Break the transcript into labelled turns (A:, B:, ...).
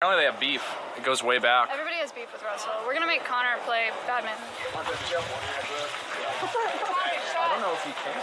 A: Apparently they have beef. It goes way back.
B: Everybody has beef with Russell. We're gonna make Connor play badminton.
A: I don't know if he can.